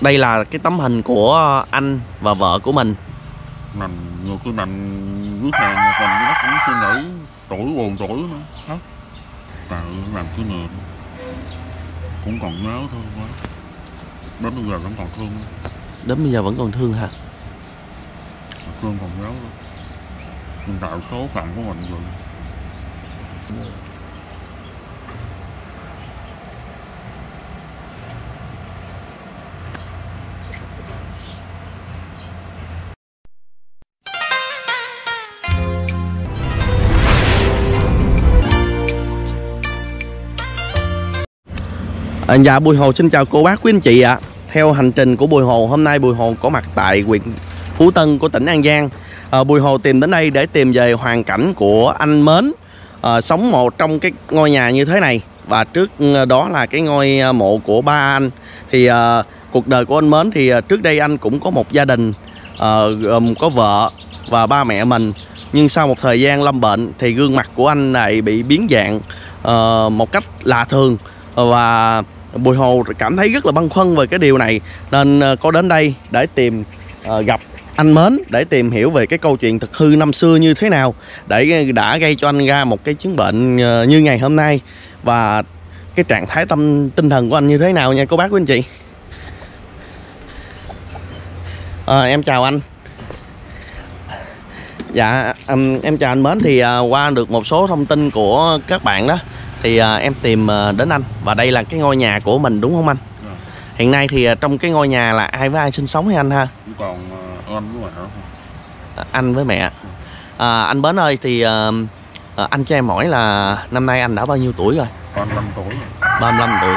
đây là cái tấm hình của anh và vợ của mình. Nằm người cứ nằm dưới sàn mà còn nó cũng suy nghĩ tuổi buồn tuổi nữa. Hết tại làm cái nghề cũng còn nhớ thôi quá. Đến bây giờ vẫn còn thương. Đến bây giờ vẫn còn thương hả? Thương còn nhớ nhưng tại số phận của mình rồi À, dạ Bùi Hồ xin chào cô bác quý anh chị ạ. Theo hành trình của Bùi Hồ hôm nay Bùi Hồ có mặt tại huyện Phú Tân của tỉnh An Giang. À, Bùi Hồ tìm đến đây để tìm về hoàn cảnh của anh Mến à, sống một trong cái ngôi nhà như thế này và trước à, đó là cái ngôi à, mộ của ba anh. Thì à, cuộc đời của anh Mến thì à, trước đây anh cũng có một gia đình à, gồm có vợ và ba mẹ mình nhưng sau một thời gian lâm bệnh thì gương mặt của anh này bị biến dạng à, một cách lạ thường và Bùi Hồ cảm thấy rất là băn khoăn về cái điều này nên ờ, có đến đây để tìm ờ, gặp anh Mến để tìm hiểu về cái câu chuyện thực hư năm xưa như thế nào để ờ, đã gây cho anh ra một cái chứng bệnh như ngày hôm nay. Và cái trạng thái tâm tinh thần của anh như thế nào nha cô bác quý anh chị? À, em chào anh. Dạ em chào anh Mến. Thì uh, qua được một số thông tin của các bạn đó thì à, em tìm à, đến anh. Và đây là cái ngôi nhà của mình đúng không anh? Dạ. hiện nay thì à, trong cái ngôi nhà là ai với ai sinh sống hay anh ha? Còn ờ, anh với mẹ thôi À, anh với mẹ. À, anh Bến ơi thì à, à, anh cho em hỏi là năm nay anh đã bao nhiêu tuổi rồi? Con năm tuổi rồi. 35 tuổi.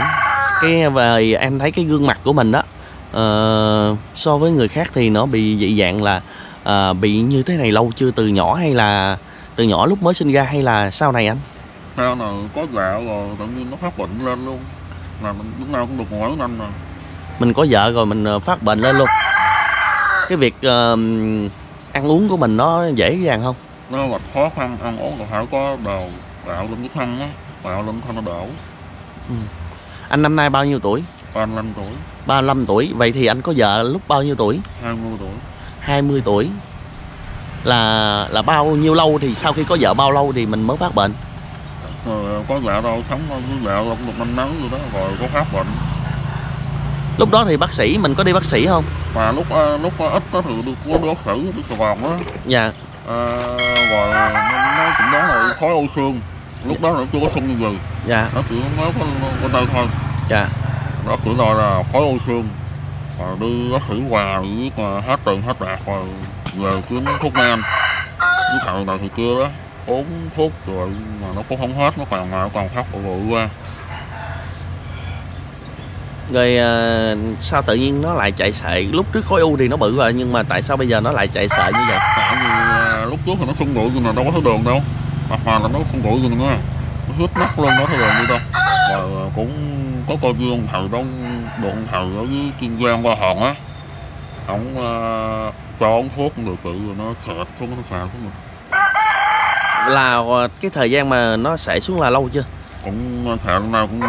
Cái về em thấy cái gương mặt của mình đó ờ, so với người khác thì nó bị dị dạng là à, bị như thế này lâu chưa? Từ nhỏ hay là từ nhỏ lúc mới sinh ra hay là sau này anh sao nào có gạo rồi tự nhiên nó phát bệnh lên luôn. Là mình lúc nào cũng được mỗi năm rồi mình có vợ rồi mình ờ, phát bệnh lên luôn. Cái việc ờ, ăn uống của mình nó dễ dàng không? Nó mà khó khăn ăn uống là phải có đồ gạo lên cái thân á gạo lên thân nó đổ anh năm nay bao nhiêu tuổi? 35 tuổi. 35 tuổi. Vậy thì anh có vợ lúc bao nhiêu tuổi? 20 tuổi. 20 tuổi. Là là bao nhiêu lâu thì sau khi có vợ bao lâu thì mình mới phát bệnh rồi có gạo đâu sống gạo cũng được năm nắng rồi đó rồi có phát bệnh. Lúc đó thì bác sĩ mình có đi bác sĩ không? Mà lúc ờ, lúc ờ, ít đó thì được có bác sĩ đi sài gòn đó dạ. À, rồi nó cũng nói là khói ô xương lúc đó nó chưa có như gì dạ. Nó chỉ nói có bên đây thôi dạ. Bác sĩ nói là khói ô xương rồi đi bác sĩ hòa mà hết tiền hết bạc rồi về kiếm thuốc men. Với thằng này thì kia đó uống thuốc rồi mà nó cũng không hết nó còn nó còn phát bụi qua rồi ờ, sao tự nhiên nó lại chạy sệ lúc trước khối u thì nó bự rồi nhưng mà tại sao bây giờ nó lại chạy sệ như vậy? Tại vì à, lúc trước thì nó sung bụi nhưng mà đâu có thấy đường đâu. Hoặc là nó không bụi gì nữa nó hít mắt lên nó thấy đường đi đâu. Rồi à, cũng có coi như ông thầy đó đoạn thầy ở với kiên giang qua hòn á. Ông à, cho ông thuốc cũng được tự rồi nó sẹt xuống nó sẹt xuống rồi là ờ, cái thời gian mà nó sẽ xuống là lâu chưa? Cũng sẹt nào cũng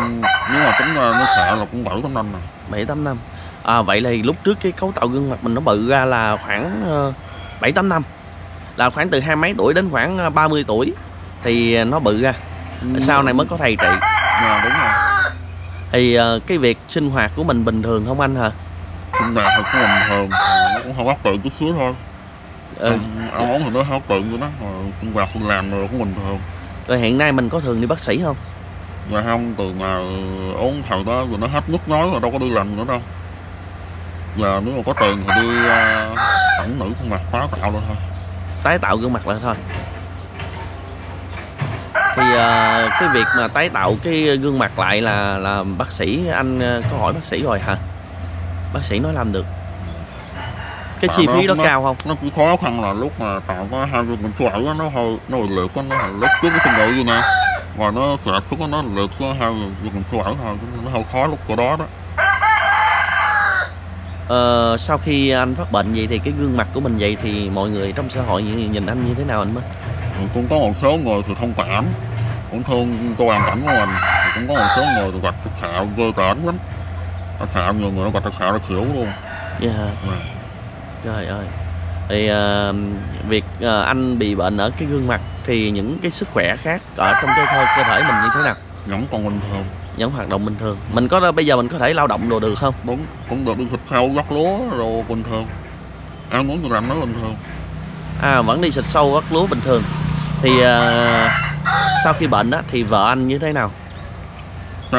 nếu mà tính ra nó sẹt là cũng bảy tám năm rồi. Bảy tám năm. À, vậy là lúc trước cái cấu tạo gương mặt mình nó bự ra là khoảng ờ, bảy tám năm. Là khoảng từ hai mấy tuổi đến khoảng ờ, 30 tuổi thì nó bự ra. Sau này mới có thầy trị. Dạ đúng rồi. Thì ờ, cái việc sinh hoạt của mình bình thường không anh hả? Sinh hoạt thì cũng bình thường nó cũng không bắt tự chút xíu thôi ừ. ăn ăn uống thì nó không tự của nó công việc mình làm rồi cũng bình thường. Rồi hiện nay mình có thường đi bác sĩ không? Dạ không, từ mà uống thầu đó rồi nó hết nước nói rồi đâu có đi làm nữa đâu. Giờ nếu mà có tiền thì đi uh, thẳng nữ khuôn mặt khóa tạo lên thôi. Tái tạo gương mặt lại thôi. Thì ờ, cái việc mà tái tạo cái gương mặt lại là là bác sĩ anh ờ, có hỏi bác sĩ rồi hả? Bác sĩ nói làm được cái chi phí nó- cao không? Nó cũng khó khăn là lúc mà tạo có hai cái mình xoay nó hơi nó hơi á, nó hơi lúc trước cái sinh độ gì nè. Và nó sẹt xuống nó liệt có hai mình xoay thôi, nó hơi khó lúc của đó đó. Ờ, sau khi anh phát bệnh vậy thì cái gương mặt của mình vậy thì mọi người trong xã hội nhìn, anh như thế nào anh mới Cũng có một số người thì thông cảm Cũng thương cái hoàn cảnh của mình Cũng có một số người thì gặp xạo ghê tởm lắm. Ta xạo nhiều người nó còn ta xạo nó xỉu luôn. Dạ. Dạ. Trời ơi. Thì ờ, việc ờ, anh bị bệnh ở cái gương mặt thì những cái sức khỏe khác ở trong cái cơ, cơ thể mình như thế nào? Vẫn còn bình thường. Vẫn hoạt động bình thường. Mình có bây giờ mình có thể lao động đồ được không? Đúng cũng được đi thịt sâu gắt lúa rồi bình thường. Ăn uống gì làm nó bình thường. À vẫn đi xịt sâu vắt lúa bình thường. Thì ờ, sau khi bệnh á thì vợ anh như thế nào? Thì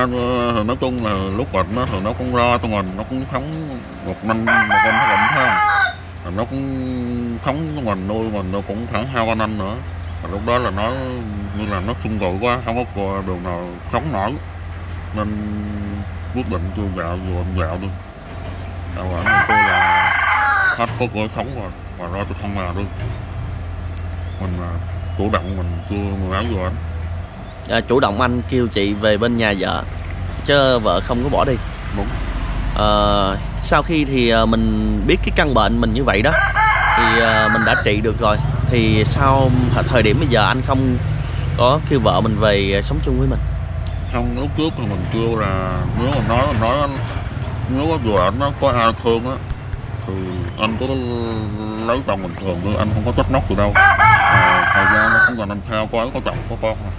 nói chung là lúc bệnh nó thường nó cũng lo cho mình nó cũng sống một năm một năm nó bệnh thôi nó cũng sống mình nuôi mình nó cũng khoảng hai ba năm nữa. Và lúc đó là nó như là nó sung tụ quá không có đường nào sống nổi. Nên quyết định tôi dạo vừa anh dạo đi dạo ảnh thì tôi là hết có cửa sống rồi và ra tôi không làm đi mình là chủ động mình chưa người áo vừa ảnh à, chủ động anh kêu chị về bên nhà vợ chứ vợ không có bỏ đi. Đúng Ờ, sau khi thì ờ, mình biết cái căn bệnh mình như vậy đó thì ờ, mình đã trị được rồi. Thì sau thời điểm bây giờ anh không có kêu vợ mình về sống chung với mình. Không lúc trước thì mình kêu là nếu mà nói mình nói anh nếu có vừa ảnh nó có ai thương á thì anh có lấy chồng bình thường thôi anh không có trách móc từ đâu. À, thời gian nó cũng còn năm sau có có chồng có con. Rồi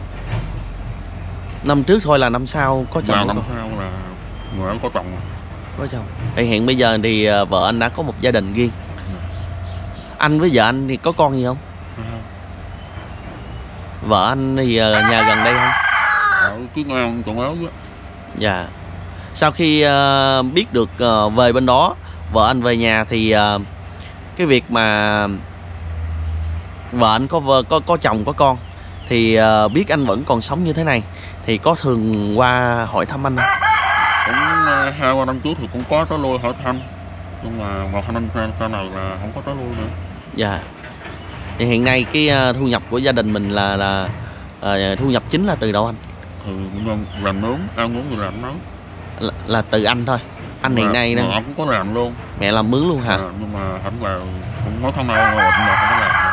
năm trước thôi là năm sau có chồng năm sau là người ấy có chồng có chồng. Thì hiện bây giờ thì ờ, vợ anh đã có một gia đình riêng. Anh với vợ anh thì có con gì không? Vợ anh thì ờ, nhà gần đây không? Ở cái ngang trồng áo á dạ. Sau khi ờ, biết được ờ, về bên đó vợ anh về nhà thì ờ, cái việc mà vợ anh có vợ có có chồng có con thì ờ, biết anh vẫn còn sống như thế này thì có thường qua hỏi thăm anh không? Ờ, hai ba năm trước thì cũng có tới lui hỏi thăm. Nhưng mà một hai năm sau, sau này là không có tới lui nữa. Dạ. Thì hiện nay cái ờ, thu nhập của gia đình mình là là ờ, thu nhập chính là từ đâu anh? Thì cũng làm, nướng ăn uống thì làm nướng. Là, là từ anh thôi. Anh hiện Mà- nay mà đó ông cũng có làm luôn. Mẹ làm mướn luôn hả? À, nhưng mà hắn vào cũng nói tháng nào mà bệnh mà không có làm nữa.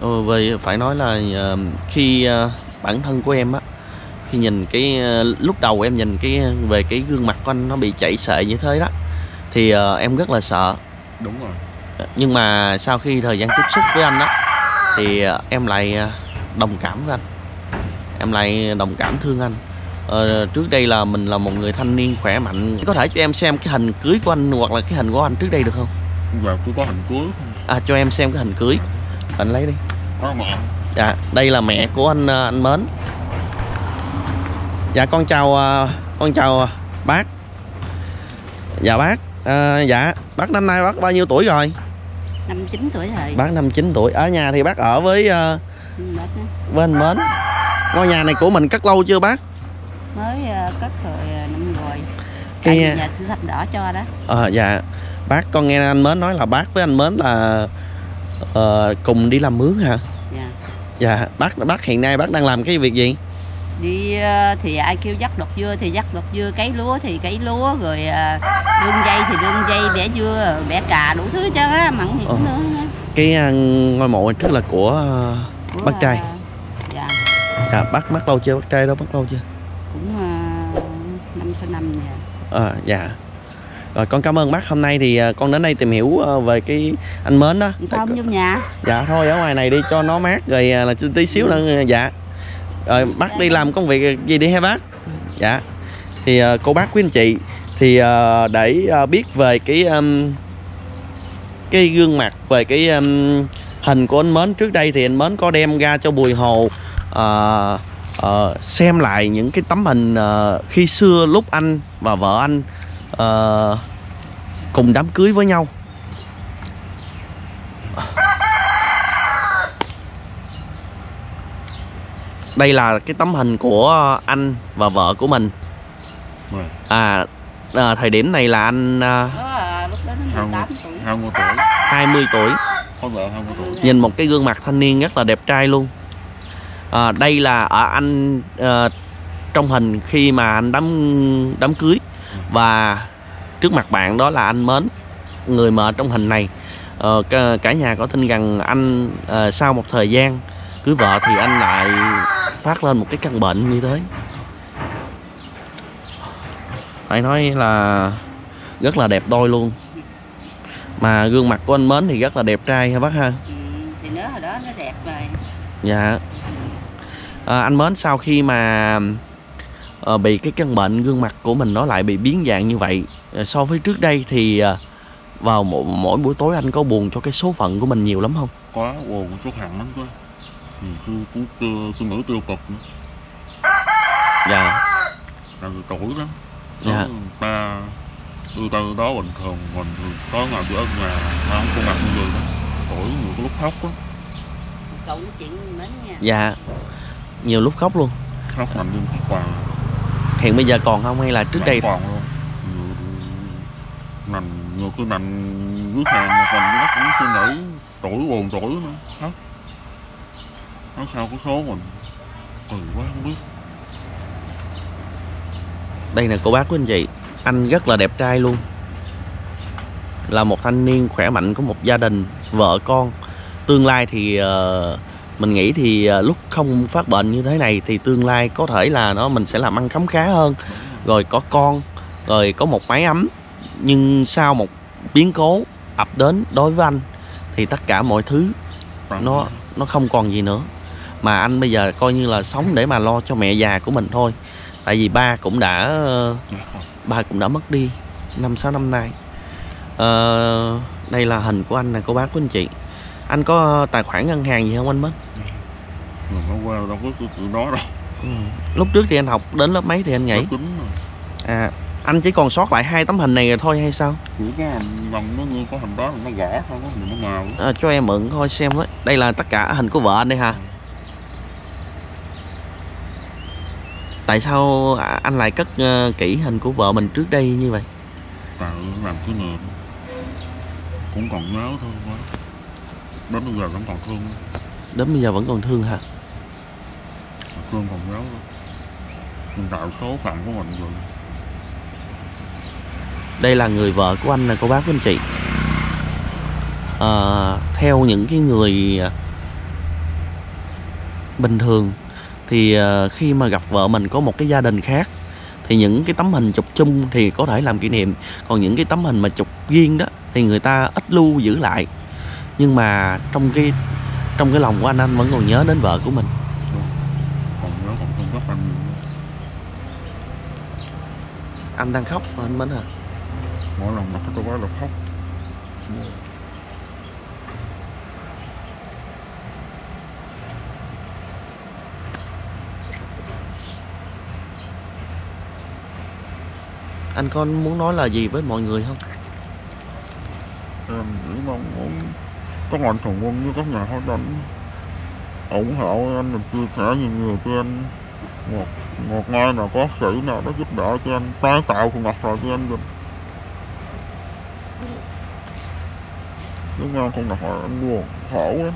Ừ, vì phải nói là ờ, khi bản thân của em á khi nhìn cái ờ, lúc đầu em nhìn cái về cái gương mặt của anh nó bị chảy xệ như thế đó thì ờ, em rất là sợ. Đúng rồi. Nhưng mà sau khi thời gian tiếp xúc với anh đó thì ờ, em lại ờ, đồng cảm với anh. Em lại đồng cảm thương anh. Ờ, trước đây là mình là một người thanh niên khỏe mạnh. Có thể cho em xem cái hình cưới của anh hoặc là cái hình của anh trước đây được không? Và cứ có hình cuối à cho em xem cái hình cưới. Anh lấy đi. Đó mà Dạ, đây là mẹ của anh ờ, anh Mến. Dạ con chào ờ, con chào bác. Dạ bác. Ờ, dạ, bác năm nay bác bao nhiêu tuổi rồi? năm chín tuổi rồi Bác năm chín tuổi. Ở nhà thì bác ở với với anh Mến. Ngôi nhà này của mình cất lâu chưa bác? mới ờ, cất rồi năm rồi Cái- Tại nhà thư thập đỏ cho đó Ờ dạ. Bác con nghe anh Mến nói là bác với anh Mến là ờ, cùng đi làm mướn hả? dạ. Dạ, bác bác hiện nay bác đang làm cái việc gì? Đi ờ, thì ai kêu dắt đọt dưa thì dắt đọt dưa cấy lúa thì cấy lúa rồi ờ, đương dây thì đương dây bẻ dưa bẻ cà đủ thứ cho đó mặn thì cũng Ờ. nữa nha Cái ờ, ngôi mộ trước là của ờ, Của, Bác trai. ờ, dạ dạ, bác mắc lâu chưa? Bác trai đó mắc lâu chưa? cũng ờ, năm số năm nha Ờ dạ rồi con cảm ơn bác hôm nay thì à, con đến đây tìm hiểu ờ, về cái anh mến đó sao không vô nhà dạ thôi ở ngoài này đi cho nó mát rồi à, là tí xíu nữa dạ rồi bác đi làm công việc gì đi ha bác? Dạ. Thì à, cô bác quý anh chị thì à, để à, biết về cái um, cái gương mặt về cái um, hình của anh mến trước đây thì anh mến có đem ra cho bùi hồ à, ờ, xem lại những cái tấm hình ờ, khi xưa lúc anh và vợ anh ờ, cùng đám cưới với nhau đây là cái tấm hình của anh và vợ của mình. À, à thời điểm này là anh à, lúc đó nó hai 18 tuổi. hai mươi tuổi. 20 tuổi. Có vợ hai mươi tuổi. Nhìn một cái gương mặt thanh niên rất là đẹp trai luôn. À, đây là ở anh à, trong hình khi mà anh đám đám cưới. Và trước mặt bạn đó là anh mến người mà trong hình này. Ờ, cả, nhà có tin rằng anh ờ, sau một thời gian cưới vợ thì anh lại phát lên một cái căn bệnh như thế. Phải nói là rất là đẹp đôi luôn. Mà gương mặt của anh mến thì rất là đẹp trai ha bác ha? Ừ, thì nó hồi đó nó đẹp rồi. Dạ. À, anh mến sau khi mà ờ, bị cái căn bệnh gương mặt của mình nó lại bị biến dạng như vậy ờ, so với trước đây thì ờ, vào mỗi, mỗi buổi tối anh có buồn cho cái số phận của mình nhiều lắm không? Quá buồn số hàng lắm cơ nhiều khi cũng tiêu, suy nghĩ tiêu cực nữa. Dạ. Tại vì tuổi đó Dạ. Ta từ từ đó bình thường mình thì có ngày ở nhà mà không có mặt như vậy đó tuổi nhiều cái lúc khóc đó cậu chuyện mến nha. Dạ. Nhiều lúc khóc luôn. Khóc nằm trên chiếc bàn hiện bây giờ còn không hay là trước đây? Còn luôn. Nằm nhiều cái nằm sàn mà mình nó cũng suy nghĩ tuổi buồn tuổi nữa khóc nói sao có số mình kỳ quá không biết. Đây nè cô bác của anh chị. Anh rất là đẹp trai luôn. Là một thanh niên khỏe mạnh của một gia đình vợ con. Tương lai thì ờ, mình nghĩ thì ờ, lúc không phát bệnh như thế này thì tương lai có thể là nó mình sẽ làm ăn khấm khá hơn. Rồi có con rồi có một mái ấm. Nhưng sau một biến cố ập đến đối với anh thì tất cả mọi thứ Còn nó nó không còn gì nữa mà anh bây giờ coi như là sống để mà lo cho mẹ già của mình thôi. Tại vì ba cũng đã ờ, không. ba cũng đã mất đi năm sáu năm nay. Ờ, đây là hình của anh nè cô bác của anh chị. Anh có tài khoản ngân hàng gì không anh mến Mình nó qua đâu có chuyện đó đâu. Ừ. lúc trước thì anh học đến lớp mấy thì anh nhảy? À anh chỉ còn sót lại hai tấm hình này rồi thôi hay sao? Chỉ có lòng nó như có hình đó là nó gõ mình nó màu. À, cho em mượn thôi xem với. Đây là tất cả hình của vợ anh đây hả tại sao à, anh lại cất ờ, kỹ hình của vợ mình trước đây như vậy? Tại làm cái nghề cũng còn nhớ thôi quá. Đến bây giờ vẫn còn thương. Đến bây giờ vẫn còn thương hả? Thương còn nhớ hiện tại số phận của mình rồi. Đây là người vợ của anh nè cô bác của anh chị. Ờ, theo những cái người à, bình thường thì à, khi mà gặp vợ mình có một cái gia đình khác thì những cái tấm hình chụp chung thì có thể làm kỷ niệm. Còn những cái tấm hình mà chụp riêng đó thì người ta ít lưu giữ lại. Nhưng mà trong cái trong cái lòng của anh anh vẫn còn nhớ đến vợ của mình. Anh đang khóc mà anh Mến à? Mỗi lần gặp tôi quá là khóc anh có muốn nói là gì với mọi người không? Em chỉ mong muốn các mạnh thường quân với các nhà hậu đánh. Ủng hộ anh mình chia sẻ nhiều người cho anh. Một một ngày nào có sĩ nào đó giúp đỡ cho anh tái tạo khuôn mặt lại cho anh mình lúc nào không là hỏi anh buồn khổ lắm.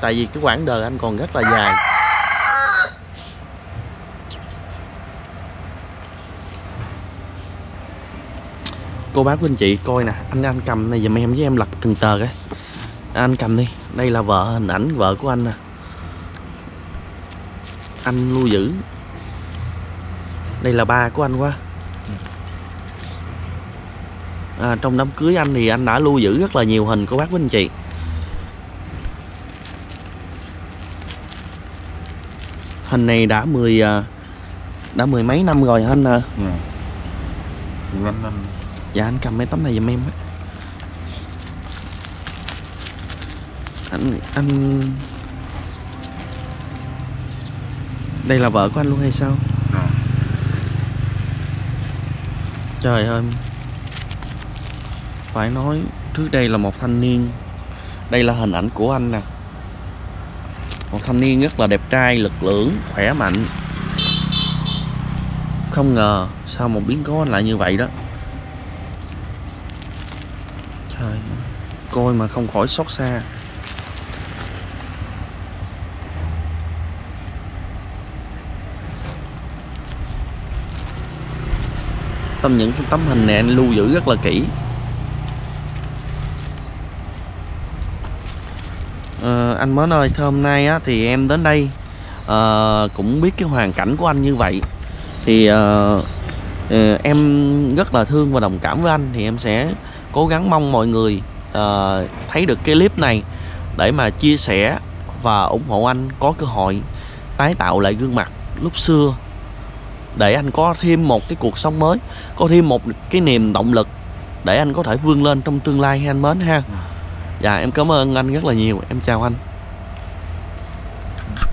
Tại vì cái quãng đời anh còn rất là dài cô bác của anh chị coi nè anh anh cầm này giùm em với em lật từng tờ cái. Anh cầm đi đây là vợ hình ảnh vợ của anh nè. Anh lưu giữ đây là ba của anh quá. À, trong đám cưới anh thì anh đã lưu giữ rất là nhiều hình cô bác của anh chị. Hình này đã mười à, đã mười mấy năm rồi anh à. Ừ. năm dạ anh cầm mấy tấm này giùm em á. Anh anh đây là vợ của anh luôn hay sao? Dạ trời ơi. Phải nói trước đây là một thanh niên. Đây là hình ảnh của anh nè. Một thanh niên rất là đẹp trai lực lưỡng khỏe mạnh. Không ngờ sao một biến cố anh lại như vậy đó trời coi mà không khỏi xót xa. Tâm những cái tấm hình này anh lưu giữ rất là kỹ. À, anh Mến ơi, thôi hôm nay á, thì em đến đây à, cũng biết cái hoàn cảnh của anh như vậy. Thì à, em rất là thương và đồng cảm với anh. Thì em sẽ cố gắng mong mọi người ờ, thấy được cái clip này để mà chia sẻ và ủng hộ anh có cơ hội tái tạo lại gương mặt lúc xưa. Để anh có thêm một cái cuộc sống mới có thêm một cái niềm động lực để anh có thể vươn lên trong tương lai ha anh mến ha. Dạ em cảm ơn anh rất là nhiều. Em chào anh